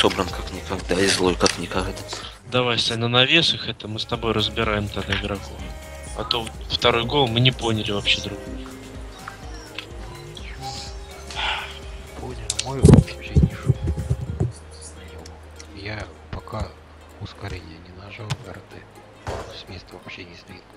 собран как никогда и злой как никогда. Давай, Сань, на навесах это мы с тобой разбираем тогда игроков. А то второй гол мы не поняли вообще друг друга. Понял, мой вообще не шел. Я пока ускорение не нажал РД. С места вообще не сдвинулся.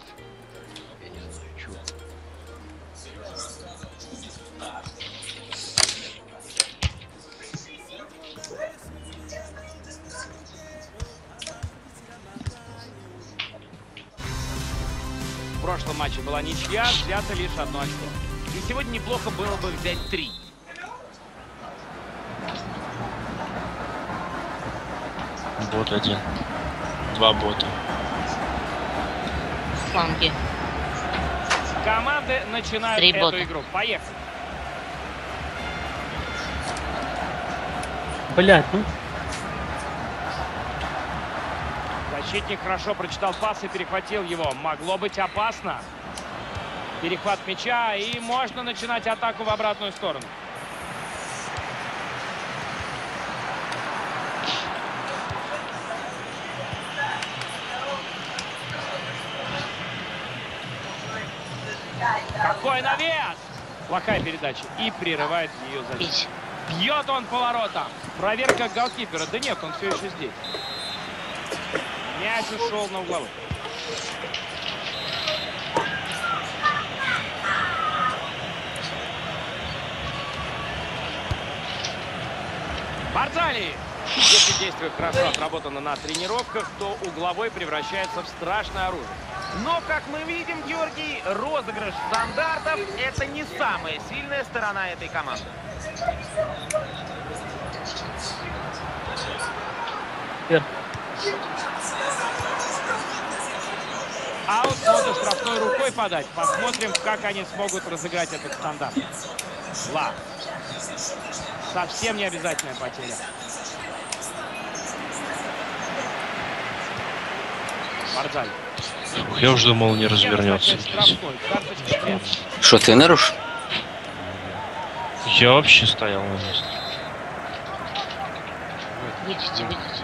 Матче была ничья, взято лишь одно очко. И сегодня неплохо было бы взять три. Бот один. Два бота. фланге. Команды начинают Три эту бота. игру. Поехали. Блять, ну Защитник хорошо прочитал пас и перехватил его. Могло быть опасно. Перехват мяча, и можно начинать атаку в обратную сторону. Какой навес! Плохая передача. И прерывает ее защиту. Бьет он поворотом. Проверка голкипера. Да нет, он все еще здесь. Мяч ушел на угловой. Барзали! Если действие хорошо отработано на тренировках, то угловой превращается в страшное оружие. Но, как мы видим, Георгий, розыгрыш стандартов – это не самая сильная сторона этой команды. вверх. Аут можно штрафной рукой подать. Посмотрим, как они смогут разыграть этот стандарт. Ла. Совсем не обязательная потеря. Барзаль. Фух, я уже думал, не развернется. Что, ты нарушил? Я вообще стоял на месте. Выйдите, выйдите.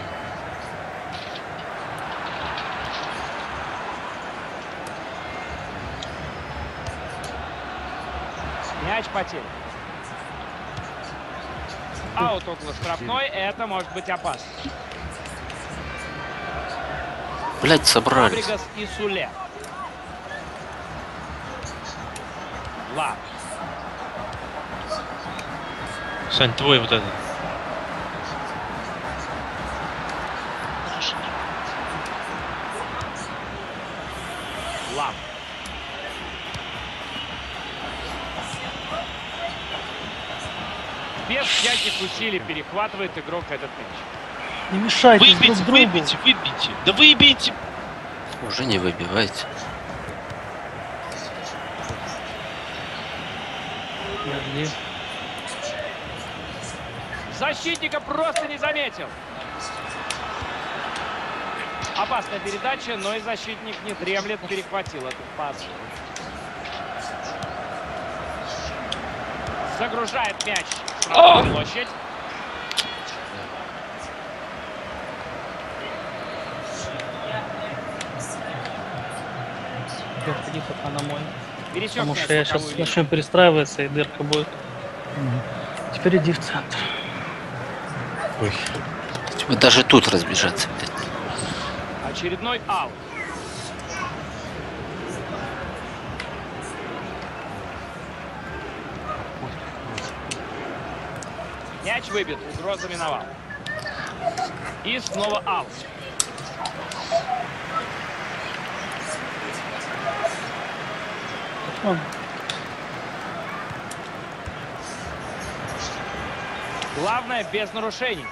Мяч потерян. Аут около штрафной. Это может быть опасно. Блять, собрались. Фабригас и Суле. Ла. Сань, твой вот этот. Лав. Без всяких усилий перехватывает игрок этот мяч. Не мешайте друг Выбейте, другу. выбейте, выбейте. Да выбейте. Уже не выбивайте. Защитника просто не заметил. Опасная передача, но и защитник не дремлет, перехватил этот пас. Загружает мяч. Штрафную площадь. Переходи пока на мой. Пересек Потому что я сейчас линию. начну перестраиваться, и дырка будет. Теперь иди в центр. Тебе даже тут разбежаться, блядь. Очередной аут. Мяч выбит, угроза миновал. И снова аут. Главное, без нарушений.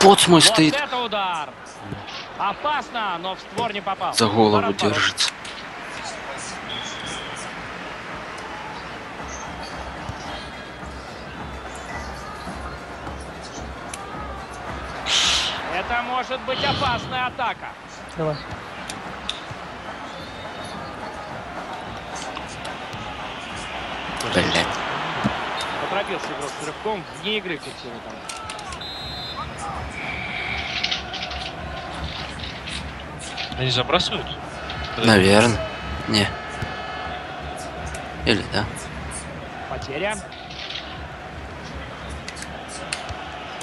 Под мой стоит. Опасно, но в створ не попал. За голову держится. Это может быть опасная атака. Давай. Блять. Поторопился игрок с рывком, вне игры фиксирует. Они забрасывают? Наверное. Не. Или да. Потеря.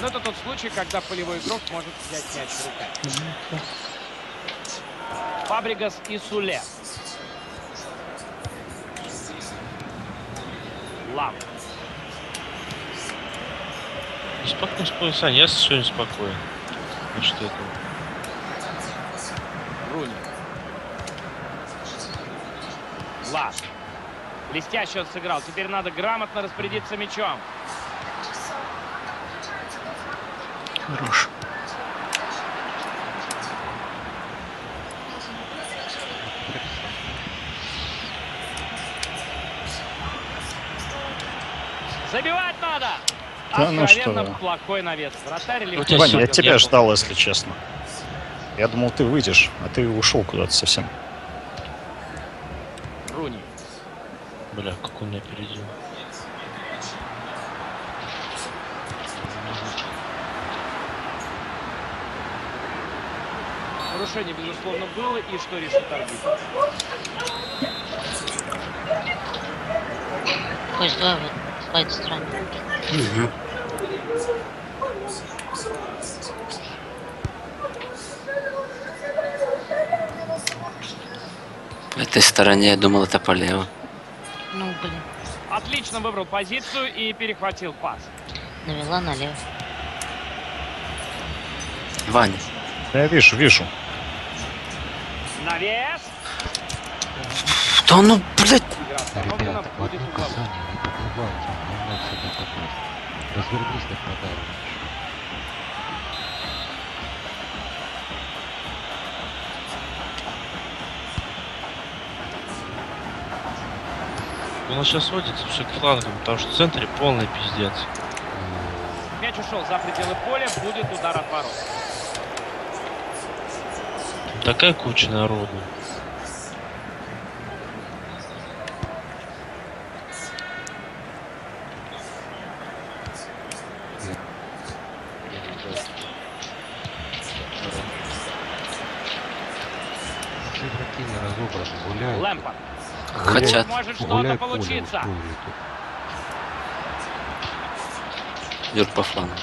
Но это тот случай, когда полевой игрок может взять мяч в руках. Фабригас и Суле. Лам. Спокойно, спокойно. Сань, я сегодня спокоен. Значит, это... Руни. Лас. Блестяще он сыграл. Теперь надо грамотно распорядиться мячом. Хорош. Забивать надо! Да ну Откровенно что. плохой навес. Вратарь легко Ваня, я тебя ждал, если честно. Я думал, ты выйдешь, а ты ушел куда-то совсем. Руни. Бля, как он меня опередил. Нарушение, безусловно, было. И что решит арбитр? Пусть давай вот с этой стороны. В этой стороне я думал это полево. Ну, блин, Отлично выбрал позицию и перехватил пас. навела налево. Ваня. Я вижу, вижу. Навес. Да ну, блядь. Ребята, в одно касание не подбывайте, не надо попасть. Развернись так подальше. У нас сейчас водится все к флангам, потому что в центре полный пиздец. Мяч ушел за пределы поля. Будет удар от ворот. Такая куча народу. Все игроки не разобраны, гуляют. Лэмпорт. Хотят. Может что-то тут. Идет по флангу.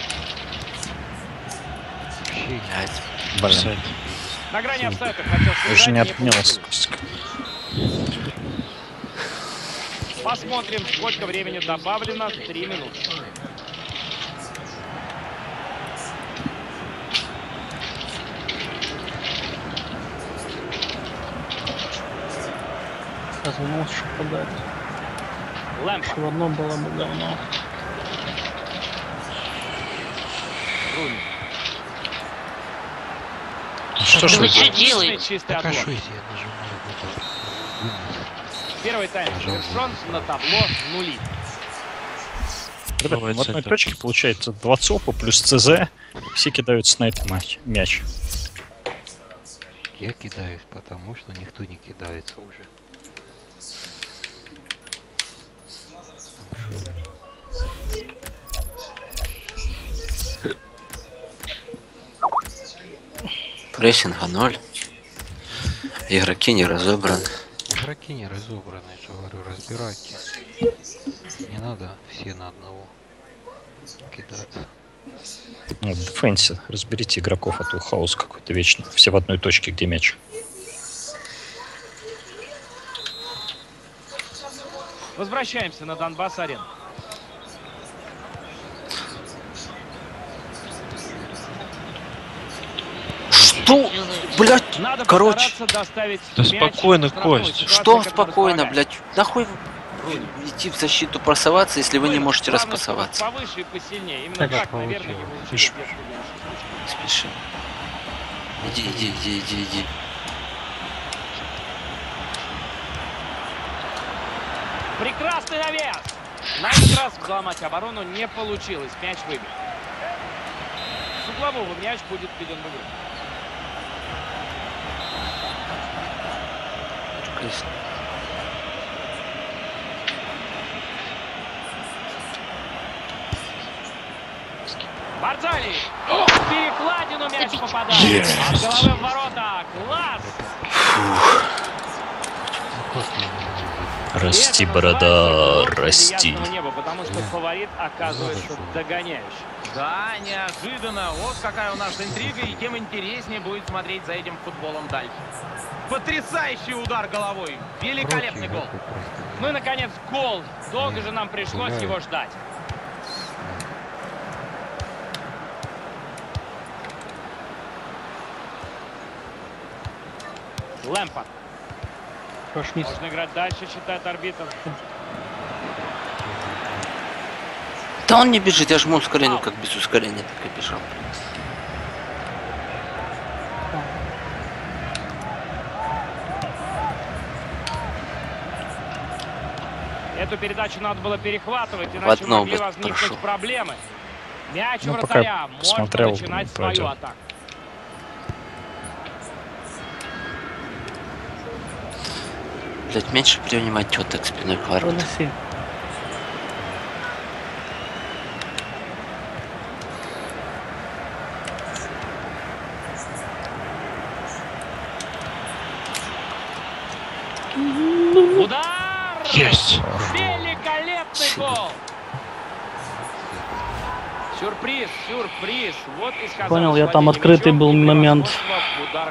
Блин. На грани офсайда хотел сыграть, не получилось. Посмотрим, сколько времени добавлено. Три минуты. Что подать. Лэмпорт. Что в одно было бы говно. Руни. Что ж Да вы чё делаете? Так а что я нажимаю. Первый тайм завершен. На табло нули. Ребят, в одной точке получается два ЦОПа плюс ЦЗ. Все кидаются на этот матч, мяч. Я кидаюсь, потому что никто не кидается уже. Прессинга ноль. Игроки не разобраны. Игроки не разобраны, я же говорю, разбирайте. Не надо все на одного кидаться. Ну, в дефенсе разберите игроков, а то хаос какой-то вечно. Все в одной точке, где мяч. Возвращаемся на Донбасс-арену. Что? Блядь, Надо Короче. Да спокойно, Кость. что спокойно, блядь? Нахуй идти в защиту просоваться, если вы не можете распасоваться? Повыше и посильнее. Именно Так так, как наверное. Спеши. Иди, иди, иди, иди, иди. Прекрасный навес! На этот раз взломать оборону не получилось. Мяч выбит. С углового мяч будет введен в игру. Отлично. Барзали! В перекладину мяч попадает. От головы в ворота. Класс! Расти, борода, расти. потому что фаворит оказывается догоняющий. Да, неожиданно. Вот какая у нас интрига, и тем интереснее будет смотреть за этим футболом дальше. Потрясающий удар головой. Великолепный гол. Ну и, наконец, гол. Долго же нам пришлось его ждать. Лэмпорт. Прошмис. Можно играть дальше, считает арбитр. Да он не бежит, я жму ускорение, как без ускорения, так и бежал. Эту передачу надо было перехватывать, иначе одно могли возникнуть прошу. проблемы. Мяч у Ну, пока вратаря. Можно посмотрел, начинать свою атаку. Блять, меньше принимать теток спиной к воротам. Выноси. Удар! Есть! Великолепный гол! Сюрприз, сюрприз. Вот и Понял, я там открытый был момент.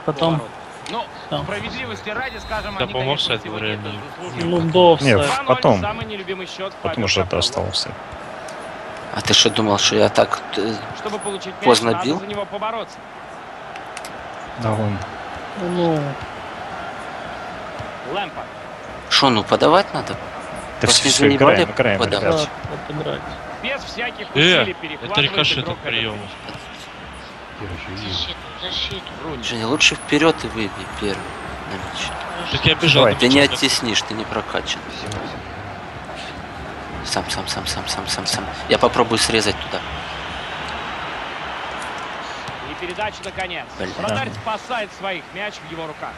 Потом- поворот. Ну, Да. справедливости ради, скажем, Да, они, по-моему, конечно, офсайд сегодня это времени. заслужили. Ну, до Не, офсайда. 2-0, потом. Самый нелюбимый счет Потому что это остался. А ты что думал, что я так... э. Чтобы получить мяч, Поздно надо бил? за него побороться. Да, он Ну, Лэмпорт. Шо, ну подавать надо? Да Просто все, из-за все, играем, брали играем, подавать. ребят. отыграть. Без всяких Э, усилий это перехватывает рикошет игрок от этот приема. Защиту, защиту. Женя, лучше вперед и выбей первый на мяч. Так я бежал. Давай, Ты не оттеснишь, ты не прокачан. Сам, сам, сам, сам, сам, сам, сам. Я попробую срезать туда. И передача наконец. Блин. Вратарь спасает своих. Мяч в его руках.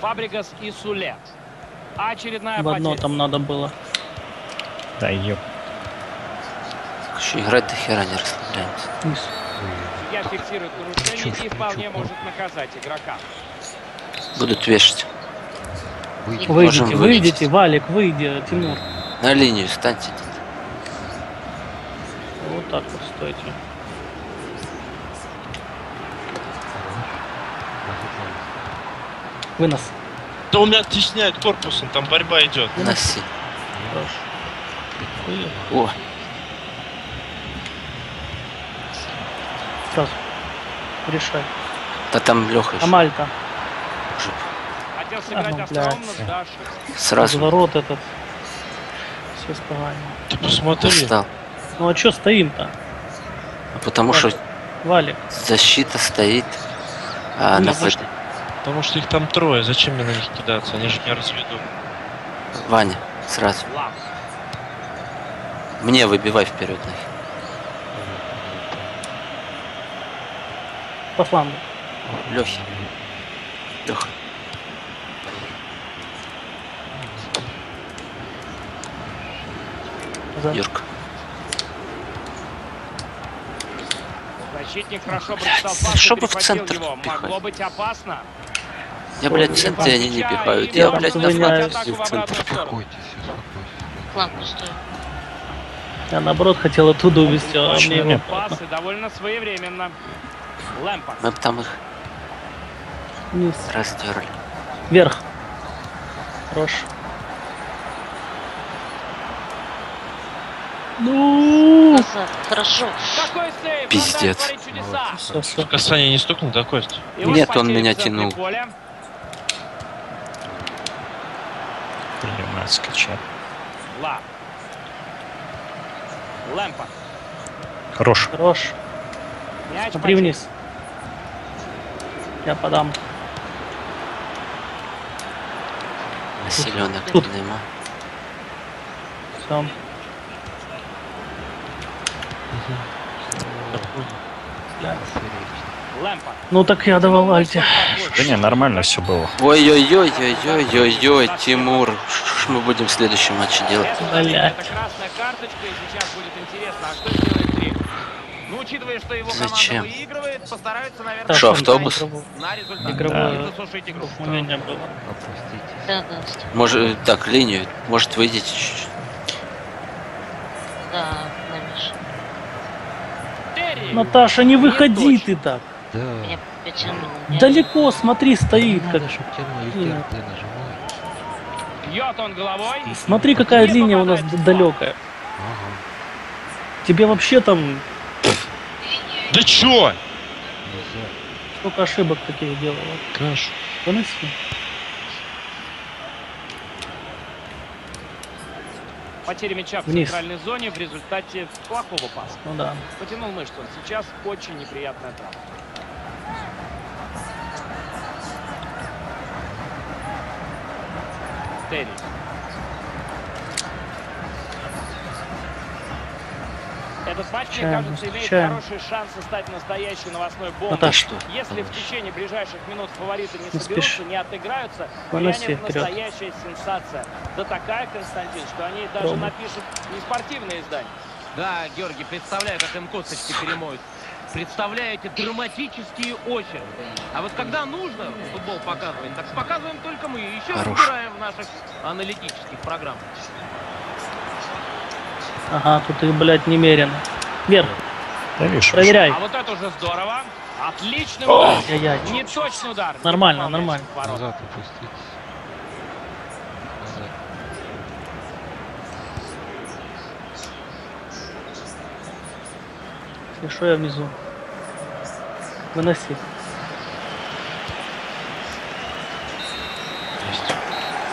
Фабригас и Суле. Очередная В одно потеря. там надо было. Да, ёп. Еще играть до хера не расслабляемся. Судья фиксирует нарушение и вполне может наказать игрока. Будут вешать. Выйди. Можем Выйдите, вылететь. выйдите, Валик, выйди, Тимур. На линию станьте. Вот так вот стойте. Вынос. Да он меня оттесняет корпусом, там борьба идет. Ой, О, Сразу. Решай. да там Леха еще. Амальта. Хотел сыграть ну, остроумно, блядь. да, ошибся. Сразу Разворот этот. Все спокойно. Ты посмотри. устал. Ну а чё стоим-то? А потому что Валик. защита стоит. А Ну, напад- Потому что их там трое, зачем мне на них кидаться? Они же меня разведут. Ваня, сразу. Мне выбивай вперед на них. По флангу. Лехи. Леха. За. Юрка. Защитник хорошо прочитал пас в центр его. Могло быть опасно. Я, блядь, в центре они не пихают. Я, блядь, на фланге в центр. Успокойтесь. Фланг пустой. Я наоборот хотел оттуда увезти, а Очень мне его... Пасы довольно своевременно. Лэмпорт. Мы б там их Вниз. раздерли. Вверх. Хорош. Ну. Хорошо. Пиздец. Касание не стукнул, да, Кость? Нет, он меня тянул. Блин, скачал. Ла. Хорош. Хорош. Мяч Смотри вниз. Я подам. Населенных Тут. нема. Все. Лэмпорт. Ну так я давал альте. Да не, нормально все было. Ой-ой-ой-ой-ой-ой-ой, Тимур. Что ж мы будем в следующем матче делать? Блять. Это красная карточка, и сейчас будет интересно, а? Ну, учитывая, что его Зачем? Что, автобус? игровой-. У меня было. Может, так, линию. Может, выйдете чуть-чуть. да! Наташа, не выходи ты так. Да. Меня потянуло. Нет. Далеко, смотри, стоит Надо, как. чтоб тянули Блин. ТРТ нажимай. Бьет он головой. Смотри, какая Не линия у нас далекая. Ага. Тебе вообще там Да чё? Сколько ошибок таких делала. Кашу. Выноси. Потеря мяча в Вниз. центральной зоне в результате плохого паса. Ну да. Потянул мышцу. Сейчас очень неприятная травма. Терри. Этот матч, мне кажется, имеет встречаем. хорошие шансы стать настоящей новостной бомбой. Наташ, Что? Если в течение ближайших минут фавориты не Не соберутся, спеши. не отыграются, грянет настоящая сенсация. Да такая, Константин, что они даже Пробуй. напишут не спортивное издание. Да, Георгий, представляю, как им косточки перемоют. Представляю эти драматические очереди. А вот когда нужно футбол показывать, так показываем только мы. И еще Хорош. разбираем в наших аналитических программах. Ага, тут их, блядь, немерено. Вверх, Да видишь, проверяй. А вот это уже здорово. Отличный удар. Ай-яй-яй. Не точный удар. Нормально, Не нормально. Назад упустить. Назад. Что, я внизу. Выноси.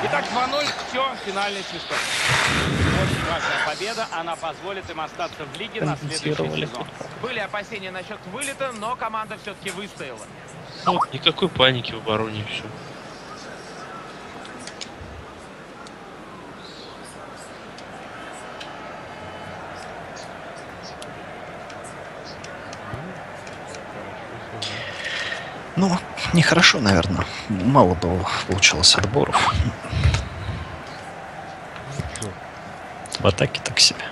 Итак, 2-0. Все, финальный свисток. Очень важная победа. Она позволит им остаться в лиге на следующий сезон. Были опасения насчет вылета, но команда все-таки выстояла. Ну, никакой паники в обороне, все. Ну, нехорошо, наверное. Мало было получилось отборов. В атаке так себе.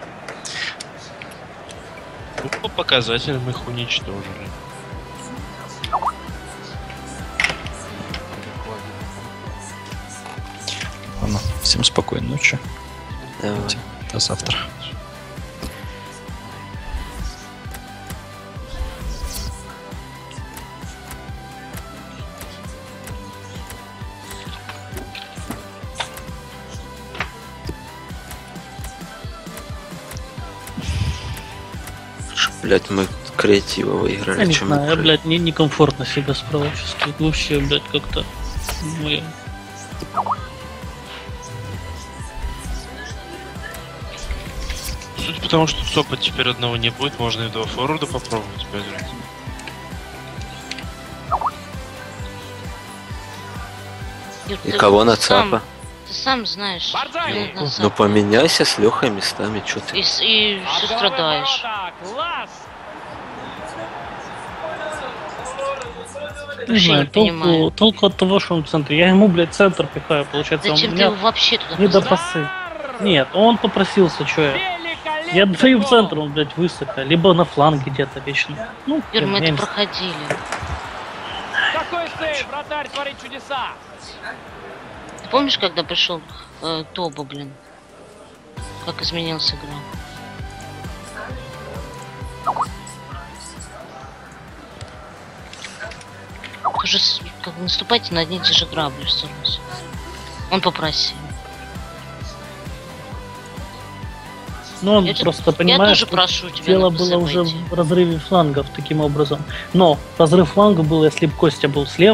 Ну, по показателям их уничтожили. Ладно, всем спокойной ночи. Давай. До завтра. Блять, мы креатива выиграли. Я не чем мы знаю, я, блядь, не, некомфортно себя справа чувствую. Вообще, блядь, как-то... Ну, Суть потому, что ЦОПа теперь одного не будет, можно и два форварда попробовать поиграть. И кого на ЦАПа? Ты сам знаешь. Назад. Ну поменяйся с Лехой местами, что И, ты. и От все страдаешь. Не знаю, толку, толку от того, что он в центре. Я ему, блядь, центр пихаю, получается. Зачем у ты меня его вообще туда не до пасы. Нет, он попросился, что я. Я даю в центр, он, блядь, высоко. Либо на фланге где-то вечно. Ну, Юр, мы это проходили. Какой сейв! Вратарь творит чудеса! Помнишь, когда пришел э, Тоба, блин? Как изменилась игра? Уже как наступайте на одни и те же грабли сразу. Он попросил. Ну, он Я просто Я понимаешь, тоже что прошу тебя дело было уже в разрыве флангов таким образом. Но разрыв фланга был, если бы Костя был слева,